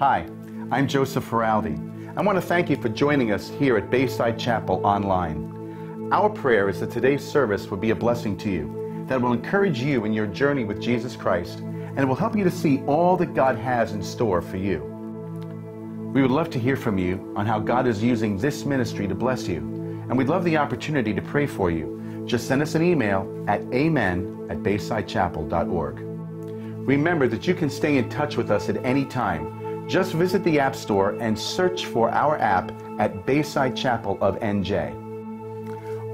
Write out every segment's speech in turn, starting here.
Hi, I'm Joseph Feraldi. I want to thank you for joining us here at Bayside Chapel online. Our prayer is that today's service will be a blessing to you, that will encourage you in your journey with Jesus Christ, and it will help you to see all that God has in store for you. We would love to hear from you on how God is using this ministry to bless you, and we'd love the opportunity to pray for you. Just send us an email at amen at baysidechapel.org. Remember that you can stay in touch with us at any time just visit the App Store and search for our app at Bayside Chapel of NJ.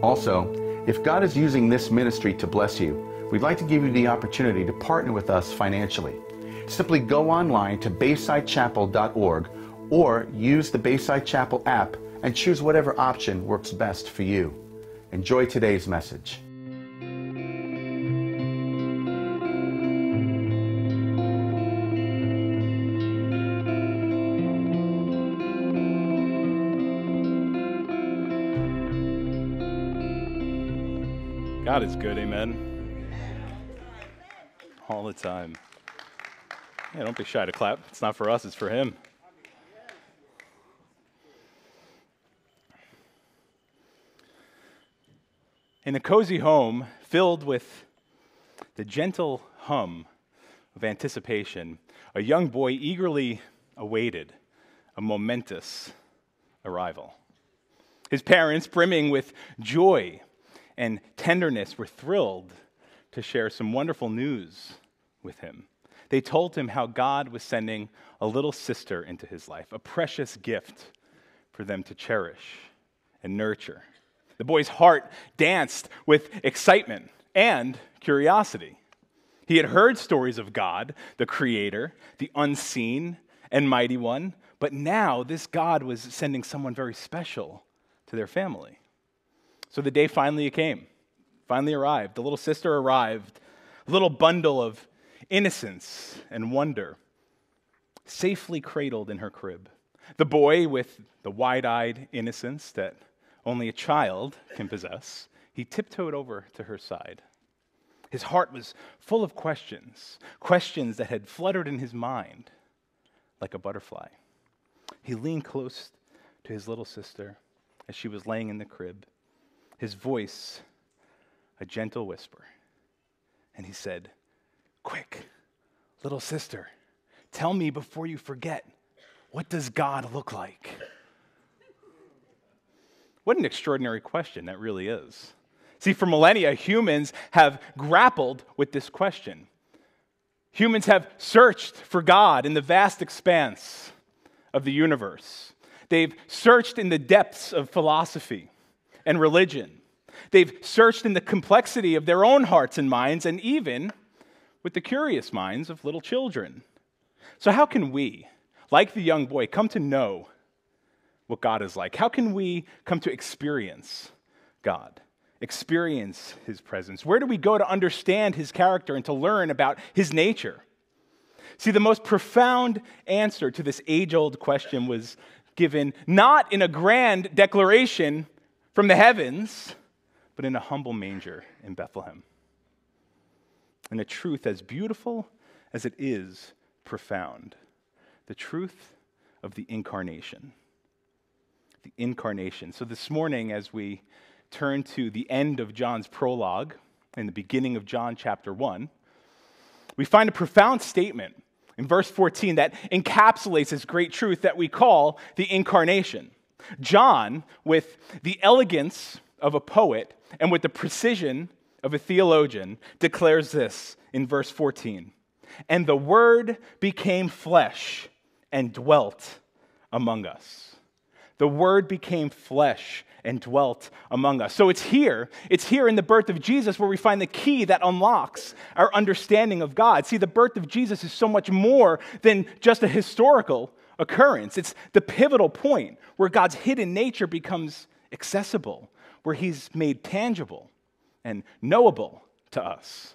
Also, if God is using this ministry to bless you, we'd like to give you the opportunity to partner with us financially. Simply go online to baysidechapel.org or use the Bayside Chapel app and choose whatever option works best for you. Enjoy today's message. God is good, amen. All the time. Yeah, don't be shy to clap. It's not for us, it's for Him. In a cozy home filled with the gentle hum of anticipation, a young boy eagerly awaited a momentous arrival. His parents, brimming with joy and tenderness were thrilled to share some wonderful news with him. They told him how God was sending a little sister into his life, a precious gift for them to cherish and nurture. The boy's heart danced with excitement and curiosity. He had heard stories of God, the Creator, the unseen and mighty one, but now this God was sending someone very special to their family. So the day finally came, finally arrived. The little sister arrived, a little bundle of innocence and wonder, safely cradled in her crib. The boy, with the wide eyed innocence that only a child can possess, he tiptoed over to her side. His heart was full of questions, questions that had fluttered in his mind like a butterfly. He leaned close to his little sister as she was laying in the crib his voice a gentle whisper. And he said, Quick, little sister, tell me before you forget, what does God look like? What an extraordinary question that really is. See, for millennia, humans have grappled with this question. Humans have searched for God in the vast expanse of the universe. They've searched in the depths of philosophy and religion. They've searched in the complexity of their own hearts and minds, and even with the curious minds of little children. So, how can we, like the young boy, come to know what God is like? How can we come to experience God? Experience His presence? Where do we go to understand His character and to learn about His nature? See, the most profound answer to this age old question was given not in a grand declaration from the heavens, but in a humble manger in Bethlehem. And a truth as beautiful as it is profound the truth of the incarnation. The incarnation. So this morning, as we turn to the end of John's prologue and the beginning of John chapter 1, we find a profound statement in verse 14 that encapsulates this great truth that we call the incarnation. John, with the elegance of a poet and with the precision of a theologian, declares this in verse 14 And the Word became flesh and dwelt among us. The Word became flesh and dwelt among us. So it's here, it's here in the birth of Jesus where we find the key that unlocks our understanding of God. See, the birth of Jesus is so much more than just a historical occurrence. It's the pivotal point where God's hidden nature becomes accessible, where he's made tangible and knowable to us.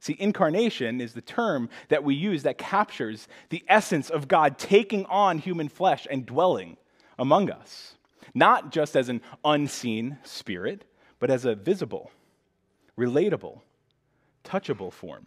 See, incarnation is the term that we use that captures the essence of God taking on human flesh and dwelling among us, not just as an unseen spirit, but as a visible, relatable, touchable form.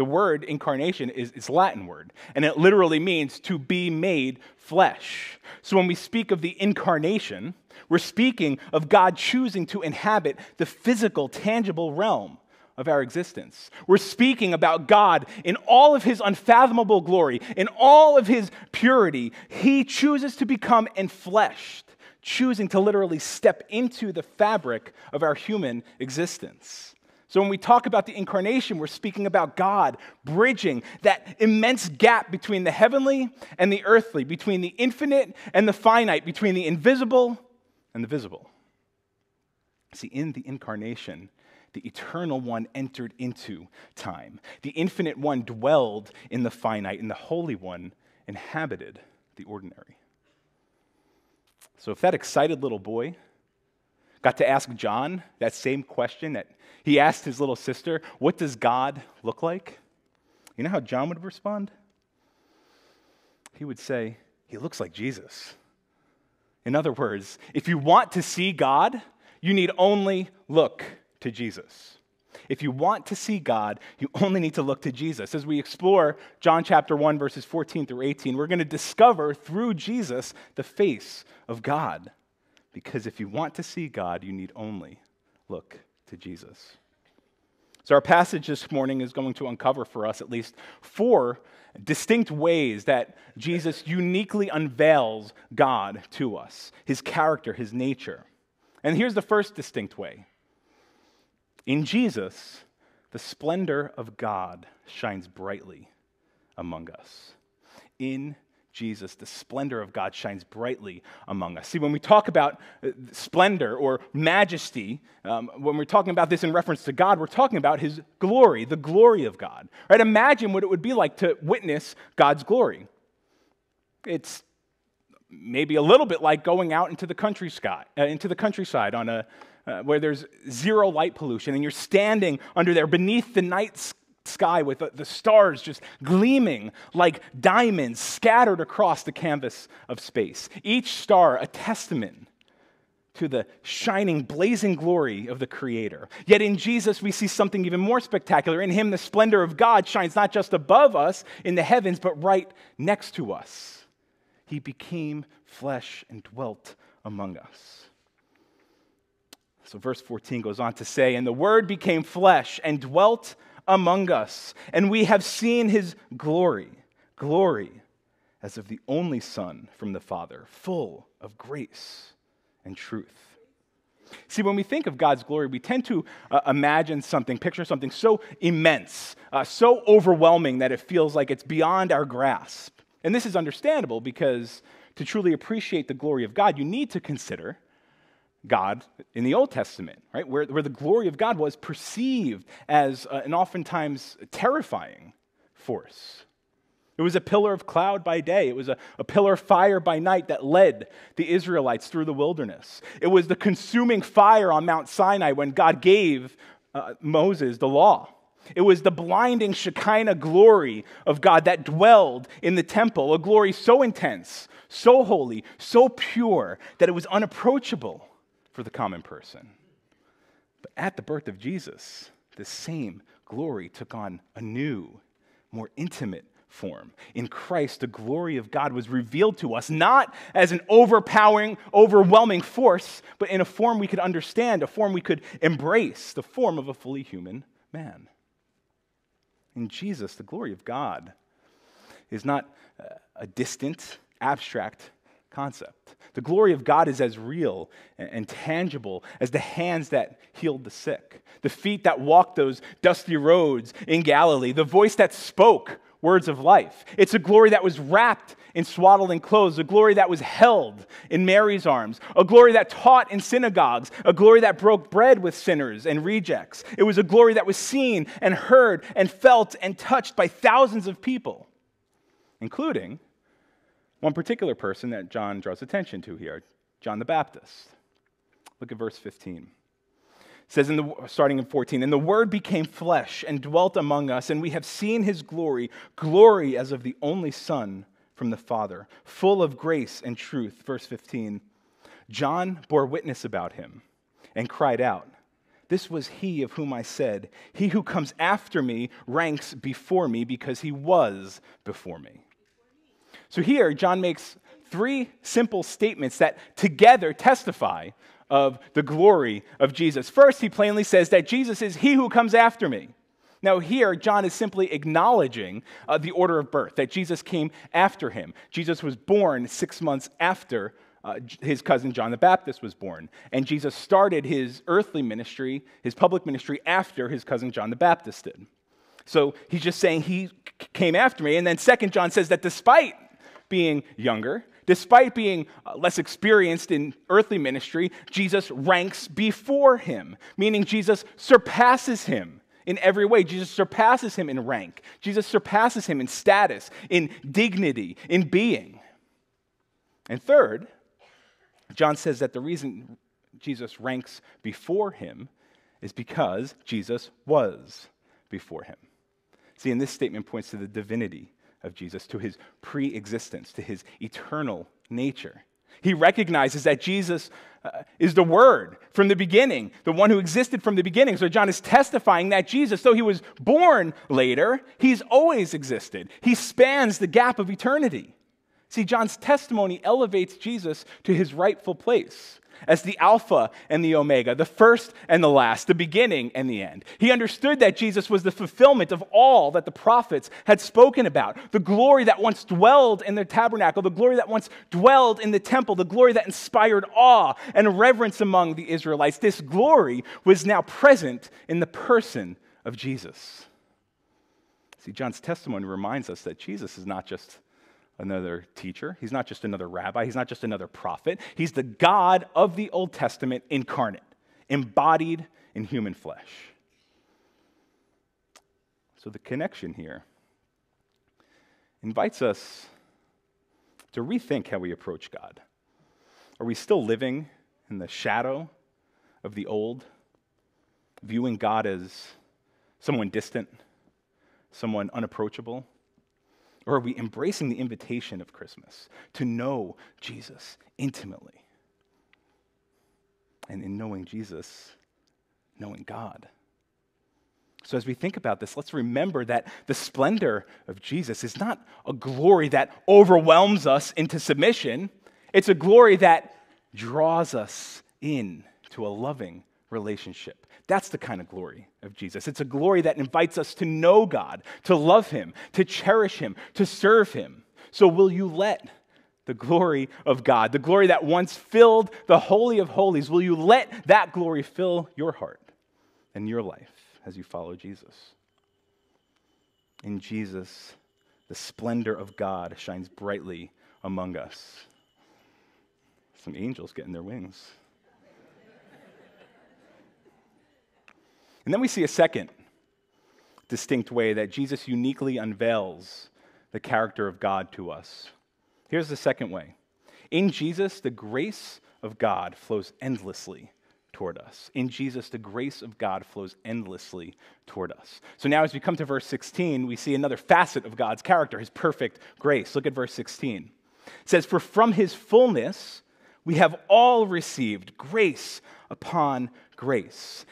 The word incarnation is, is Latin word, and it literally means to be made flesh. So when we speak of the incarnation, we're speaking of God choosing to inhabit the physical, tangible realm of our existence. We're speaking about God in all of his unfathomable glory, in all of his purity. He chooses to become enfleshed, choosing to literally step into the fabric of our human existence. So, when we talk about the incarnation, we're speaking about God bridging that immense gap between the heavenly and the earthly, between the infinite and the finite, between the invisible and the visible. See, in the incarnation, the eternal one entered into time. The infinite one dwelled in the finite, and the holy one inhabited the ordinary. So, if that excited little boy got to ask John that same question that he asked his little sister, What does God look like? You know how John would respond? He would say, He looks like Jesus. In other words, if you want to see God, you need only look to Jesus. If you want to see God, you only need to look to Jesus. As we explore John chapter 1, verses 14 through 18, we're going to discover through Jesus the face of God. Because if you want to see God, you need only look to Jesus. So, our passage this morning is going to uncover for us at least four distinct ways that Jesus uniquely unveils God to us his character, his nature. And here's the first distinct way in Jesus, the splendor of God shines brightly among us. In Jesus, the splendor of God shines brightly among us. See, when we talk about uh, splendor or majesty, um, when we're talking about this in reference to God, we're talking about His glory, the glory of God. Right? Imagine what it would be like to witness God's glory. It's maybe a little bit like going out into the country sky, uh, into the countryside on a uh, where there's zero light pollution, and you're standing under there beneath the night sky with the, stars just gleaming like diamonds scattered across the canvas of space. Each star a testament to the shining, blazing glory of the Creator. Yet in Jesus, we see something even more spectacular. In Him, the splendor of God shines not just above us in the heavens, but right next to us. He became flesh and dwelt among us. So, verse 14 goes on to say, And the Word became flesh and dwelt among us, and we have seen his glory, glory as of the only Son from the Father, full of grace and truth. See, when we think of God's glory, we tend to uh, imagine something, picture something so immense, uh, so overwhelming that it feels like it's beyond our grasp. And this is understandable because to truly appreciate the glory of God, you need to consider God in the Old Testament, right? Where, where the glory of God was perceived as uh, an oftentimes terrifying force. It was a pillar of cloud by day. It was a, a pillar of fire by night that led the Israelites through the wilderness. It was the consuming fire on Mount Sinai when God gave uh, Moses the law. It was the blinding Shekinah glory of God that dwelled in the temple, a glory so intense, so holy, so pure that it was unapproachable for the common person. But at the birth of Jesus, the same glory took on a new, more intimate form. In Christ, the glory of God was revealed to us not as an overpowering, overwhelming force, but in a form we could understand, a form we could embrace, the form of a fully human man. In Jesus, the glory of God is not uh, a distant, abstract concept. The glory of God is as real and tangible as the hands that healed the sick, the feet that walked those dusty roads in Galilee, the voice that spoke words of life. It's a glory that was wrapped in swaddling clothes, a glory that was held in Mary's arms, a glory that taught in synagogues, a glory that broke bread with sinners and rejects. It was a glory that was seen and heard and felt and touched by thousands of people, including one particular person that John draws attention to here, John the Baptist. Look at verse 15. It says in the starting in 14, and the word became flesh and dwelt among us, and we have seen his glory, glory as of the only Son from the Father, full of grace and truth. Verse 15. John bore witness about him and cried out, This was he of whom I said, He who comes after me ranks before me because he was before me. So here, John makes three simple statements that together testify of the glory of Jesus. First, he plainly says that Jesus is he who comes after me. Now, here, John is simply acknowledging uh, the order of birth, that Jesus came after him. Jesus was born six months after uh, his cousin John the Baptist was born. And Jesus started his earthly ministry, his public ministry, after his cousin John the Baptist did. So he's just saying he came after me. And then, second, John says that despite being younger, despite being uh, less experienced in earthly ministry, Jesus ranks before him, meaning Jesus surpasses him in every way. Jesus surpasses him in rank, Jesus surpasses him in status, in dignity, in being. And third, John says that the reason Jesus ranks before him is because Jesus was before him. See, and this statement points to the divinity of Jesus, to his pre existence, to his eternal nature. He recognizes that Jesus uh, is the Word from the beginning, the one who existed from the beginning. So John is testifying that Jesus, though he was born later, he's always existed. He spans the gap of eternity. See, John's testimony elevates Jesus to his rightful place as the Alpha and the Omega, the first and the last, the beginning and the end. He understood that Jesus was the fulfillment of all that the prophets had spoken about the glory that once dwelled in the tabernacle, the glory that once dwelled in the temple, the glory that inspired awe and reverence among the Israelites. This glory was now present in the person of Jesus. See, John's testimony reminds us that Jesus is not just another teacher. He's not just another rabbi. He's not just another prophet. He's the God of the Old Testament incarnate, embodied in human flesh. So the connection here invites us to rethink how we approach God. Are we still living in the shadow of the old, viewing God as someone distant, someone unapproachable? Or are we embracing the invitation of Christmas to know Jesus intimately? And in knowing Jesus, knowing God. So, as we think about this, let's remember that the splendor of Jesus is not a glory that overwhelms us into submission, it's a glory that draws us in to a loving relationship. That's the kind of glory of Jesus. It's a glory that invites us to know God, to love Him, to cherish Him, to serve Him. So, will you let the glory of God, the glory that once filled the Holy of Holies, will you let that glory fill your heart and your life as you follow Jesus? In Jesus, the splendor of God shines brightly among us. Some angels getting their wings. And then we see a second distinct way that Jesus uniquely unveils the character of God to us. Here's the second way In Jesus, the grace of God flows endlessly toward us. In Jesus, the grace of God flows endlessly toward us. So now, as we come to verse 16, we see another facet of God's character, his perfect grace. Look at verse 16. It says, For from his fullness we have all received grace upon grace.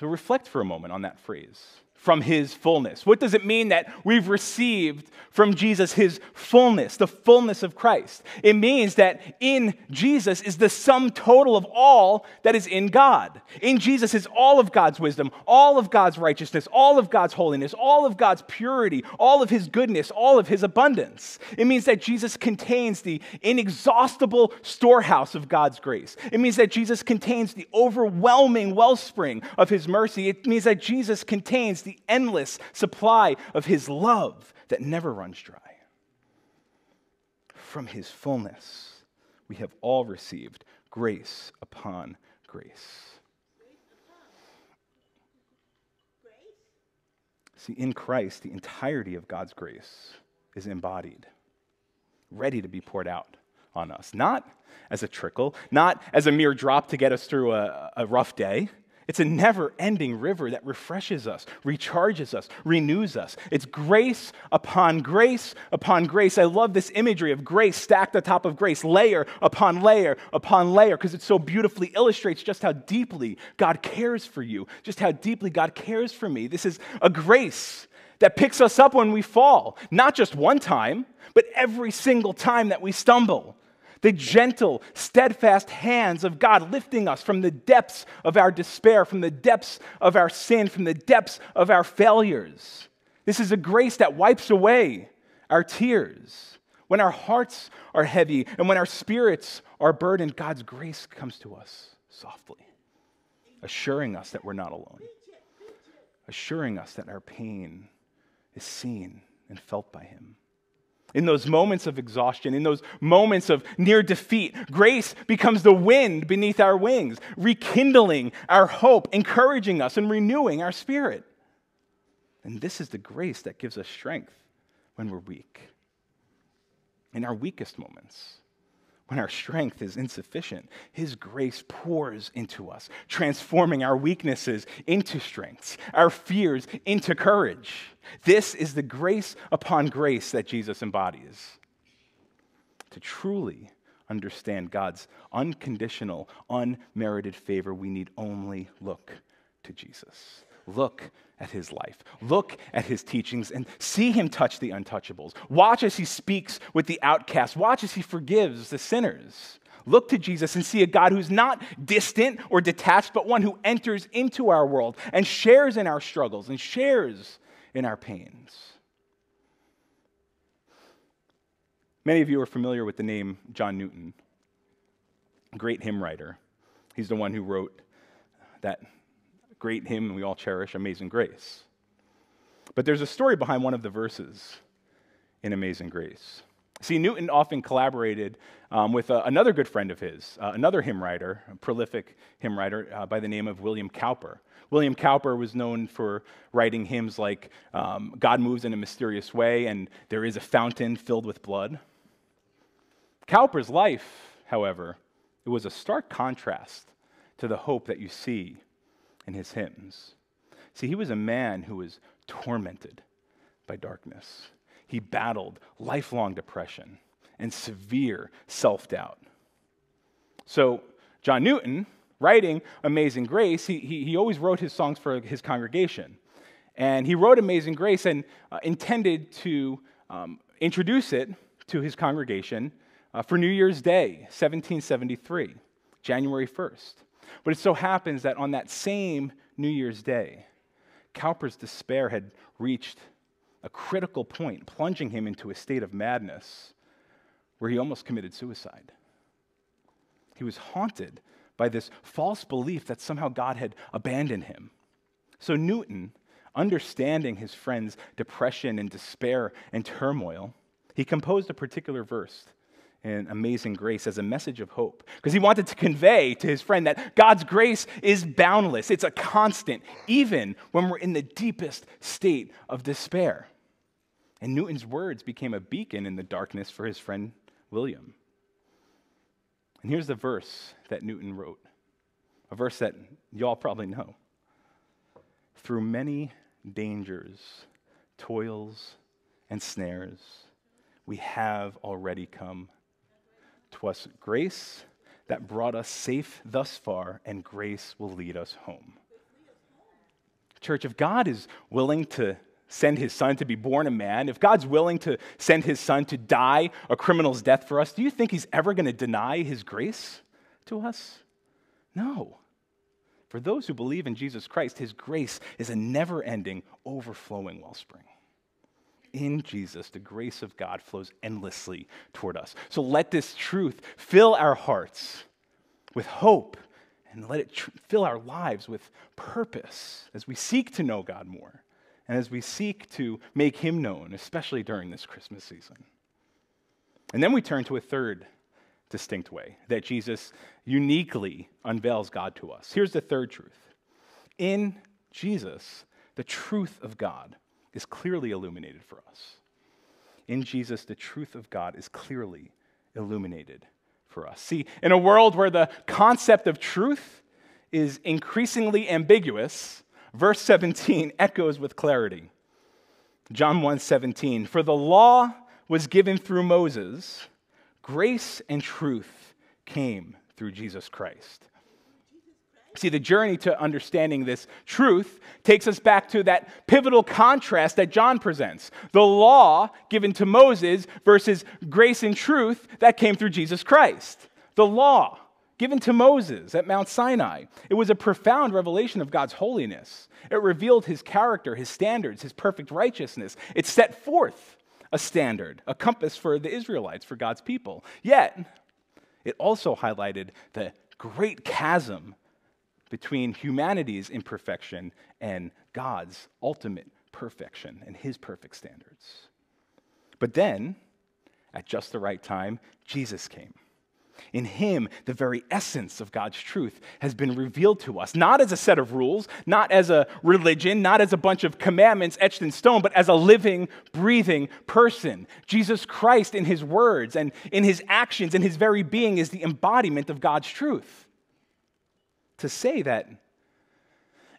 So reflect for a moment on that phrase from his fullness. What does it mean that we've received from Jesus his fullness, the fullness of Christ? It means that in Jesus is the sum total of all that is in God. In Jesus is all of God's wisdom, all of God's righteousness, all of God's holiness, all of God's purity, all of his goodness, all of his abundance. It means that Jesus contains the inexhaustible storehouse of God's grace. It means that Jesus contains the overwhelming wellspring of his mercy. It means that Jesus contains the the endless supply of his love that never runs dry. From his fullness, we have all received grace upon grace. See, in Christ, the entirety of God's grace is embodied, ready to be poured out on us. Not as a trickle, not as a mere drop to get us through a, a rough day, It's a never ending river that refreshes us, recharges us, renews us. It's grace upon grace upon grace. I love this imagery of grace stacked atop of grace, layer upon layer upon layer, because it so beautifully illustrates just how deeply God cares for you, just how deeply God cares for me. This is a grace that picks us up when we fall, not just one time, but every single time that we stumble the gentle, steadfast hands of God lifting us from the depths of our despair, from the depths of our sin, from the depths of our failures. This is a grace that wipes away our tears. When our hearts are heavy and when our spirits are burdened, God's grace comes to us softly, assuring us that we're not alone, assuring us that our pain is seen and felt by Him. In those moments of exhaustion, in those moments of near defeat, grace becomes the wind beneath our wings, rekindling our hope, encouraging us, and renewing our spirit. And this is the grace that gives us strength when we're weak. In our weakest moments, when our strength is insufficient, His grace pours into us, transforming our weaknesses into strengths, our fears into courage. This is the grace upon grace that Jesus embodies. To truly understand God's unconditional, unmerited favor, we need only look to Jesus. Look at his life. Look at his teachings and see him touch the untouchables. Watch as he speaks with the outcast. Watch as he forgives the sinners. Look to Jesus and see a God who's not distant or detached, but one who enters into our world and shares in our struggles and shares in our pains. Many of you are familiar with the name John Newton, great hymn writer. He's the one who wrote that great hymn we all cherish, Amazing Grace. But there's a story behind one of the verses in Amazing Grace. See, Newton often collaborated um, with uh, another good friend of his, uh, another hymn writer, a prolific hymn writer uh, by the name of William Cowper. William Cowper was known for writing hymns like um, God Moves in a Mysterious Way and There is a Fountain Filled with Blood. Cowper's life, however, it was a stark contrast to the hope that you see in his hymns. See, he was a man who was tormented by darkness. He battled lifelong depression and severe self doubt. So, John Newton, writing Amazing Grace, he, he, he, always wrote his songs for his congregation. And he wrote Amazing Grace and uh, intended to um, introduce it to his congregation uh, for New Year's Day, 1773, January 1st. But it so happens that on that same New Year's Day, Cowper's despair had reached a critical point, plunging him into a state of madness where he almost committed suicide. He was haunted by this false belief that somehow God had abandoned him. So Newton, understanding his friend's depression and despair and turmoil, he composed a particular verse and amazing grace as a message of hope. Because he wanted to convey to his friend that God's grace is boundless, it's a constant, even when we're in the deepest state of despair. And Newton's words became a beacon in the darkness for his friend William. And here's the verse that Newton wrote a verse that y'all probably know. Through many dangers, toils, and snares, we have already come 'Twas grace that brought us safe thus far, and grace will lead us home. Church, if God is willing to send his son to be born a man, if God's willing to send his son to die a criminal's death for us, do you think he's ever going to deny his grace to us? No. For those who believe in Jesus Christ, his grace is a never ending, overflowing wellspring in Jesus, the grace of God flows endlessly toward us. So let this truth fill our hearts with hope and let it tr- fill our lives with purpose as we seek to know God more and as we seek to make Him known, especially during this Christmas season. And then we turn to a third distinct way that Jesus uniquely unveils God to us. Here's the third truth in Jesus, the truth of God is clearly illuminated for us. In Jesus, the truth of God is clearly illuminated for us. See, in a world where the concept of truth is increasingly ambiguous, verse 17 echoes with clarity. John 1 17, for the law was given through Moses, grace and truth came through Jesus Christ. See, the journey to understanding this truth takes us back to that pivotal contrast that John presents the law given to Moses versus grace and truth that came through Jesus Christ. The law given to Moses at Mount Sinai. It was a profound revelation of God's holiness. It revealed his character, his standards, his perfect righteousness. It set forth a standard, a compass for the Israelites, for God's people. Yet, it also highlighted the great chasm between humanity's imperfection and God's ultimate perfection and his perfect standards. But then, at just the right time, Jesus came. In him, the very essence of God's truth has been revealed to us, not as a set of rules, not as a religion, not as a bunch of commandments etched in stone, but as a living, breathing person. Jesus Christ, in his words and in his actions and his very being, is the embodiment of God's truth to say that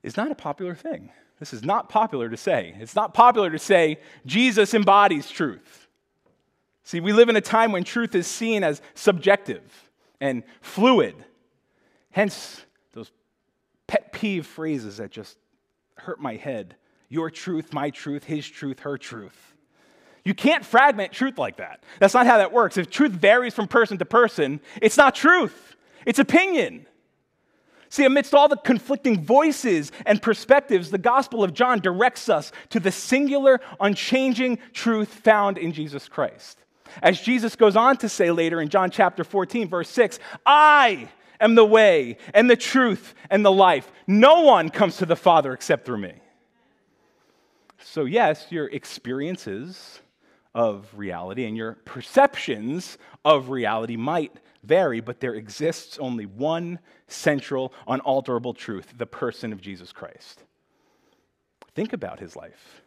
is not a popular thing. This is not popular to say. It's not popular to say Jesus embodies truth. See, we live in a time when truth is seen as subjective and fluid. Hence, those pet peeve phrases that just hurt my head your truth, my truth, his truth, her truth. You can't fragment truth like that. That's not how that works. If truth varies from person to person, it's not truth, it's opinion. See, amidst all the conflicting voices and perspectives, the Gospel of John directs us to the singular, unchanging truth found in Jesus Christ. As Jesus goes on to say later in John chapter 14, verse 6, I am the way and the truth and the life. No one comes to the Father except through me. So, yes, your experiences of reality and your perceptions of reality might vary, but there exists only one central, unalterable truth the person of Jesus Christ. Think about his life.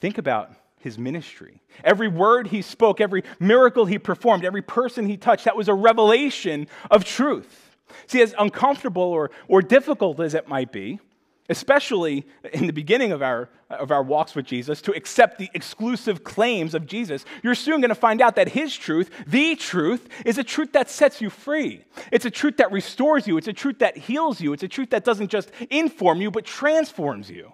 Think about his ministry. Every word he spoke, every miracle he performed, every person he touched, that was a revelation of truth. See, as uncomfortable or, or difficult as it might be, especially in the beginning of our, of our walks with Jesus, to accept the exclusive claims of Jesus, you're soon going to find out that His truth, the truth, is a truth that sets you free. It's a truth that restores you. It's a truth that heals you. It's a truth that doesn't just inform you, but transforms you.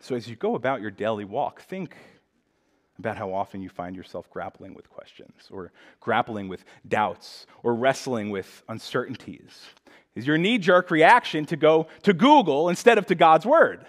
So, as you go about your daily walk, think about how often you find yourself grappling with questions or grappling with doubts or wrestling with uncertainties? Is your knee jerk reaction to go to Google instead of to God's Word?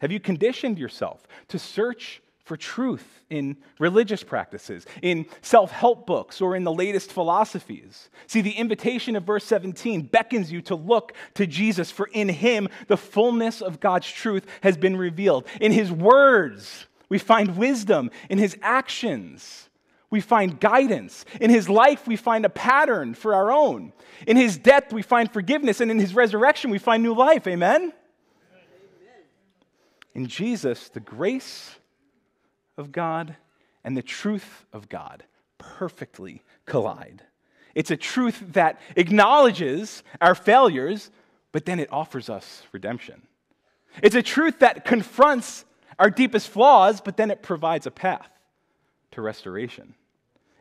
Have you conditioned yourself to search for truth in religious practices, in self help books, or in the latest philosophies. See, the invitation of verse 17 beckons you to look to Jesus, for in him the fullness of God's truth has been revealed. In his words, we find wisdom. In his actions, we find guidance. In his life, we find a pattern for our own. In his death, we find forgiveness. And in his resurrection, we find new life. Amen? Amen. In Jesus, the grace of God and the truth of God perfectly collide. It's a truth that acknowledges our failures, but then it offers us redemption. It's a truth that confronts our deepest flaws, but then it provides a path to restoration.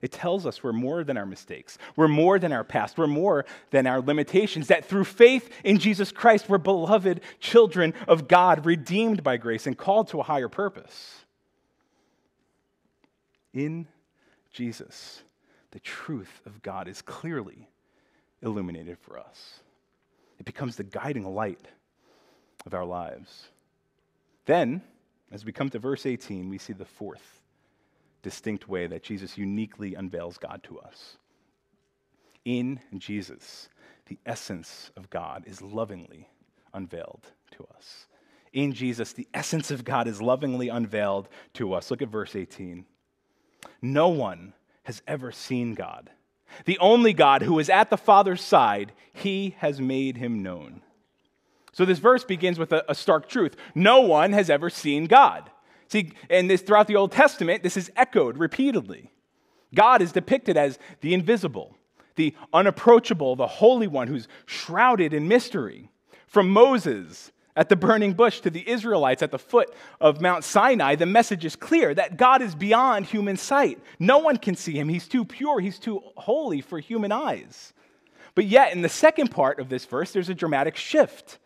It tells us we're more than our mistakes. We're more than our past. We're more than our limitations. That through faith in Jesus Christ, we're beloved children of God, redeemed by grace and called to a higher purpose in Jesus, the truth of God is clearly illuminated for us. It becomes the guiding light of our lives. Then, as we come to verse 18, we see the fourth distinct way that Jesus uniquely unveils God to us. In Jesus, the essence of God is lovingly unveiled to us. In Jesus, the essence of God is lovingly unveiled to us. Look at verse 18. No one has ever seen God. The only God who is at the Father's side, he has made him known. So this verse begins with a, a, stark truth no one has ever seen God. See, and this throughout the Old Testament, this is echoed repeatedly. God is depicted as the invisible, the unapproachable, the Holy One who's shrouded in mystery. From Moses at the burning bush to the Israelites at the foot of Mount Sinai, the message is clear that God is beyond human sight. No one can see him. He's too pure, he's too holy for human eyes. But yet, in the second part of this verse, there's a dramatic shift.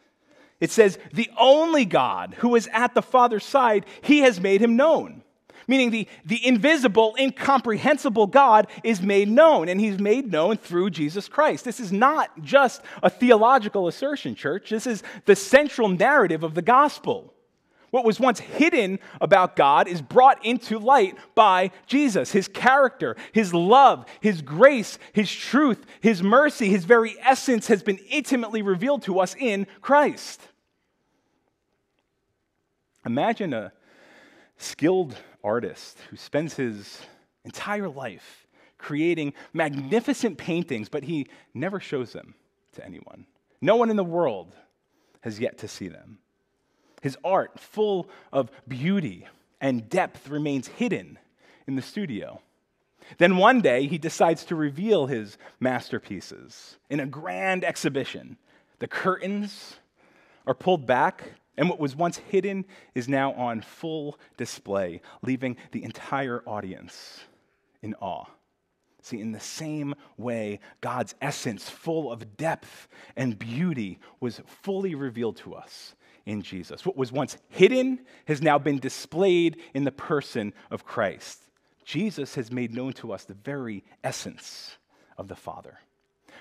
It says, The only God who is at the Father's side, he has made him known meaning the, the invisible, incomprehensible God is made known, and he's made known through Jesus Christ. This is not just a theological assertion, church. This is the central narrative of the gospel. What was once hidden about God is brought into light by Jesus. His character, His love, His grace, His truth, His mercy, His very essence has been intimately revealed to us in Christ. Imagine a skilled artist who spends his entire life creating magnificent paintings, but he never shows them to anyone. No one in the world has yet to see them. His art, full of beauty and depth, remains hidden in the studio. Then one day, he decides to reveal his masterpieces in a grand exhibition. The curtains are pulled back, and what was once hidden is now on full display, leaving the entire audience in awe. See, in the same way, God's essence, full of depth and beauty, was fully revealed to us in Jesus. What was once hidden has now been displayed in the person of Christ. Jesus has made known to us the very essence of the Father.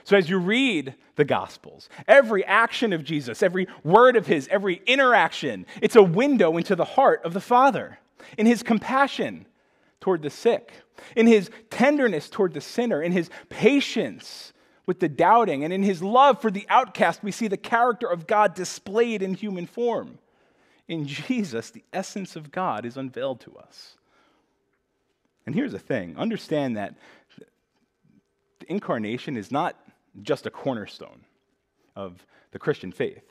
So, as you read the Gospels, every action of Jesus, every word of his, every interaction, it's a window into the heart of the Father. In his compassion toward the sick, in his tenderness toward the sinner, in his patience with the doubting, and in his love for the outcast, we see the character of God displayed in human form. In Jesus, the essence of God is unveiled to us. And here's the thing understand that the incarnation is not just a cornerstone of the Christian faith.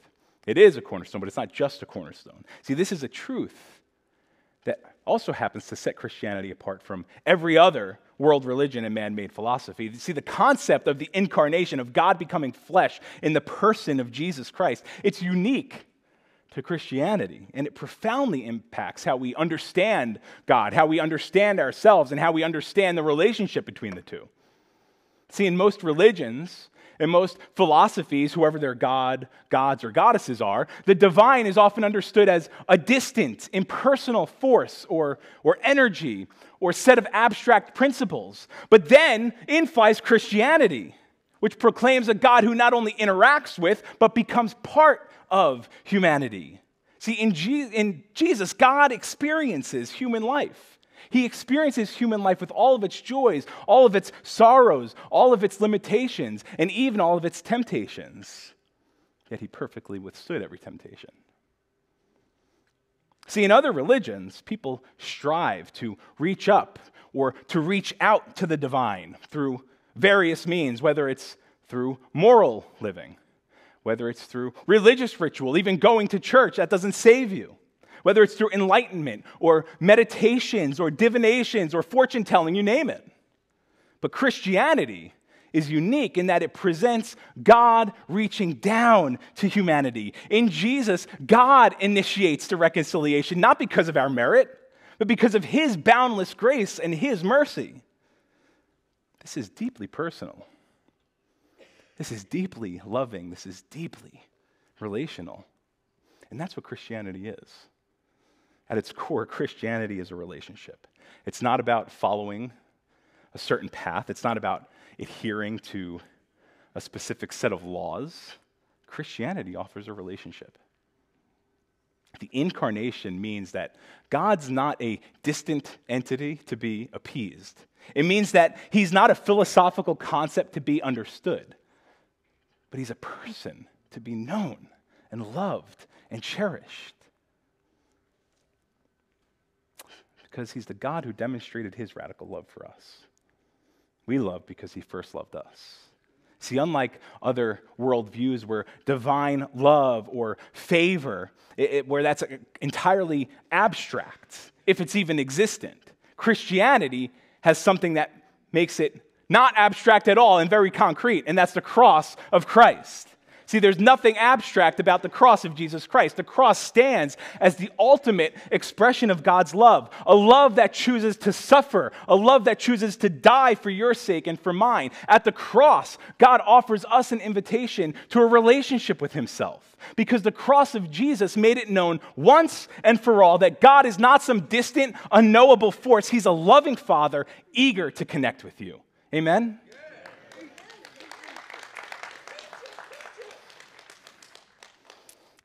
It is a cornerstone, but it's not just a cornerstone. See, this is a truth that also happens to set Christianity apart from every other world religion and man made philosophy. See, the concept of the incarnation, of God becoming flesh in the person of Jesus Christ, it's unique to Christianity, and it profoundly impacts how we understand God, how we understand ourselves, and how we understand the relationship between the two. See, in most religions, in most philosophies, whoever their god, gods, or goddesses are, the divine is often understood as a distant, impersonal force or, or energy or set of abstract principles. But then in flies Christianity, which proclaims a God who not only interacts with, but becomes part of humanity. See, in, Je- in Jesus, God experiences human life. He experiences human life with all of its joys, all of its sorrows, all of its limitations, and even all of its temptations. Yet he perfectly withstood every temptation. See, in other religions, people strive to reach up or to reach out to the divine through various means, whether it's through moral living, whether it's through religious ritual, even going to church, that doesn't save you whether it's through enlightenment or meditations or divinations or fortune telling, you name it. But Christianity is unique in that it presents God reaching down to humanity. In Jesus, God initiates the reconciliation, not because of our merit, but because of His boundless grace and His mercy. This is deeply personal. This is deeply loving. This is deeply relational. And that's what Christianity is. At its core, Christianity is a relationship. It's not about following a certain path, it's not about adhering to a specific set of laws. Christianity offers a relationship. The incarnation means that God's not a distant entity to be appeased. It means that he's not a philosophical concept to be understood, but he's a person to be known and loved and cherished. Because he's the God who demonstrated his radical love for us. We love because he first loved us. See, unlike other worldviews where divine love or favor, it, it, where that's entirely abstract, if it's even existent. Christianity has something that makes it not abstract at all and very concrete, and that's the cross of Christ. See, there's nothing abstract about the cross of Jesus Christ. The cross stands as the ultimate expression of God's love, a love that chooses to suffer, a love that chooses to die for your sake and for mine. At the cross, God offers us an invitation to a relationship with Himself because the cross of Jesus made it known once and for all that God is not some distant, unknowable force. He's a loving Father eager to connect with you. Amen?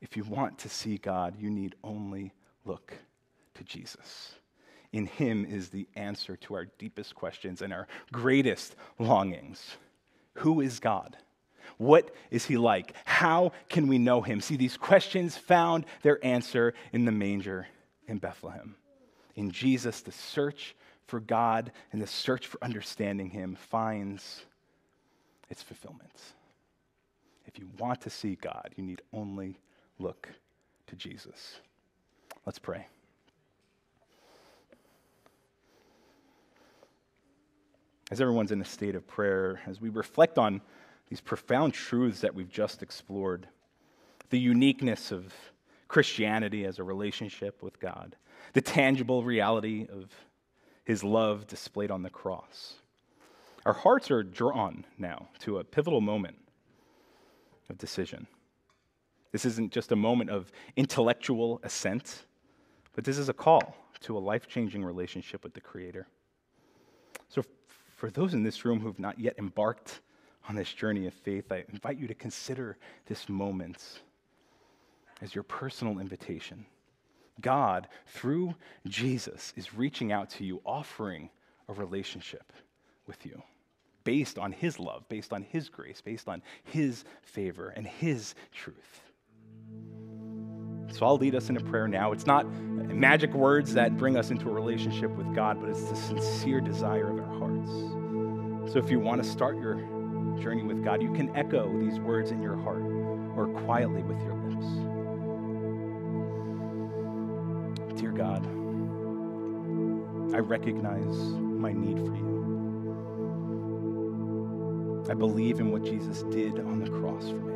If you want to see God, you need only look to Jesus. In Him is the answer to our deepest questions and our greatest longings. Who is God? What is He like? How can we know Him? See, these questions found their answer in the manger in Bethlehem. In Jesus, the search for God and the search for understanding Him finds its fulfillment. If you want to see God, you need only look to Jesus. Let's pray. As everyone's in a state of prayer, as we reflect on these profound truths that we've just explored, the uniqueness of Christianity as a relationship with God, the tangible reality of his love displayed on the cross. Our hearts are drawn now to a pivotal moment of decision. This isn't just a moment of intellectual assent, but this is a call to a life changing relationship with the Creator. So, for those in this room who've not yet embarked on this journey of faith, I invite you to consider this moment as your personal invitation. God, through Jesus, is reaching out to you, offering a relationship with you based on His love, based on His grace, based on His favor and His truth. So I'll lead us in a prayer now. It's not magic words that bring us into a relationship with God, but it's the sincere desire of our hearts. So if you want to start your journey with God, you can echo these words in your heart or quietly with your lips. Dear God, I recognize my need for you. I believe in what Jesus did on the cross for me.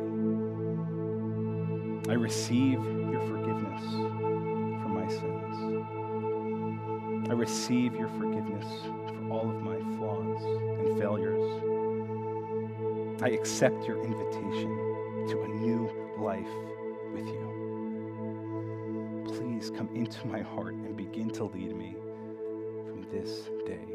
I receive your forgiveness for my sins. I receive your forgiveness for all of my flaws and failures. I accept your invitation to a new life with you. Please come into my heart and begin to lead me from this day